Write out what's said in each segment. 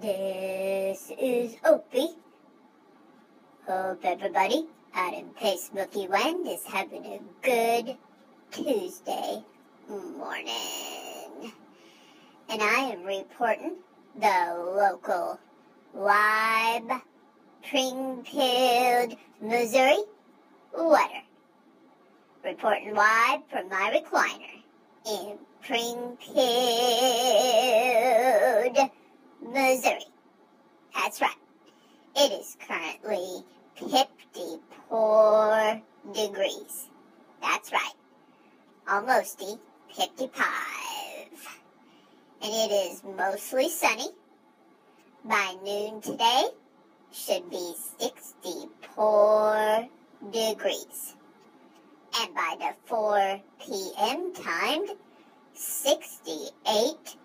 This is Opie. Hope everybody out in Facebooky Wind is having a good Tuesday morning. And I am reporting the local live Springfield, Missouri weather. Reporting live from my recliner in Springfield, Missouri. That's right. It is currently 54 degrees. That's right. Almost 55. And it is mostly sunny. By noon today, should be 64 degrees. And by the 4 p.m. time, 68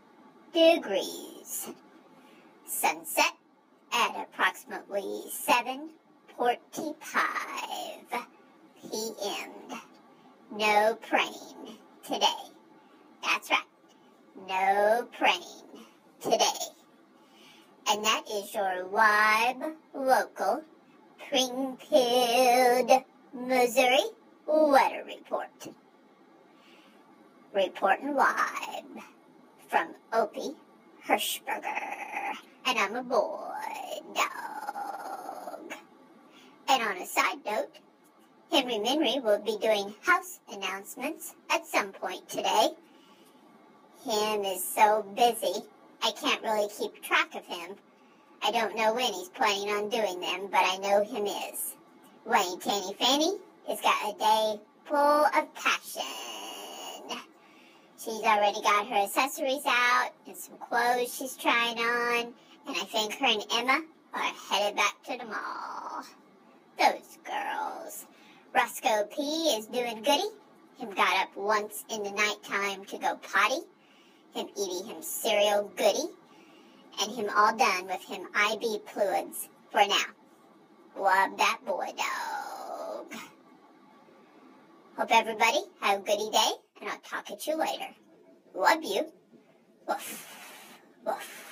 degrees. Sunset approximately 7.45 p.m. No praying today. That's right. No praying today. And that is your live local Springfield, Missouri weather report. Reporting live from Opie Hirschberger. And I'm a boy dog. And on a side note, Henry Minry will be doing house announcements at some point today. Him is so busy, I can't really keep track of him. I don't know when he's planning on doing them, but I know him is. Wayne Tanny Fanny has got a day full of passion. She's already got her accessories out and some clothes she's trying on, and I think her and Emma are headed back to the mall. Those girls. Roscoe P is doing goody. Him got up once in the nighttime to go potty. Him eating him cereal goody. And him all done with him IV fluids for now. Love that boy dog. Hope everybody have a goody day, and I'll talk at you later. Love you. Woof. Woof.